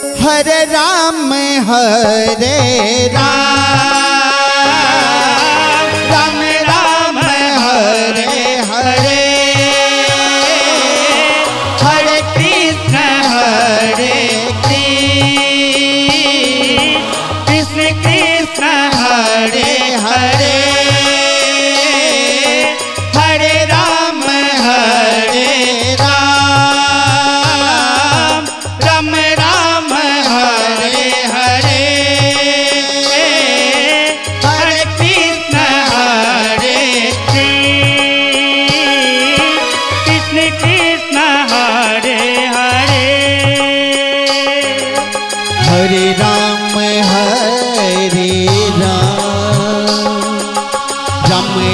हरे राम हरे राम।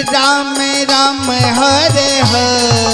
राम राम हरे हरे।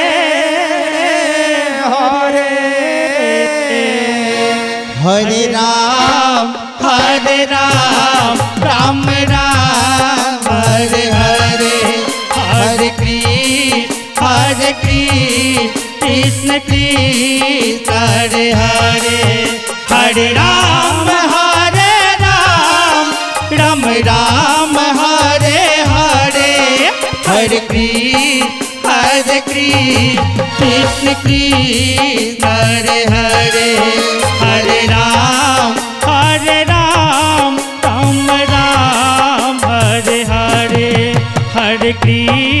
प्रीत हरे हरे हरे राम हरे राम। राम राम, हरे हरे। हर प्रीत, हरे कृष्ण कृष्ण हरे हरे। हरे राम हरे राम राम राम, हरे हरे। हर कृष्ण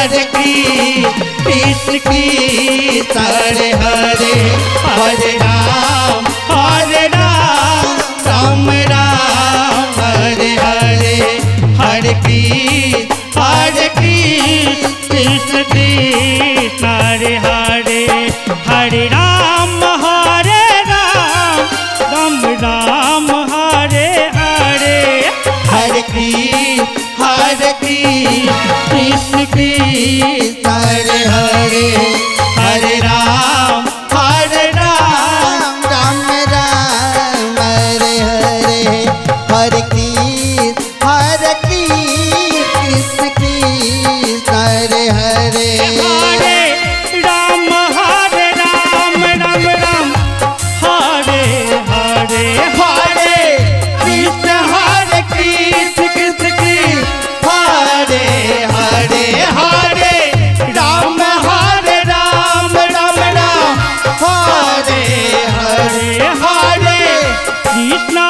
हर की पीस की सारे हरे हरे राम हरे Krishna.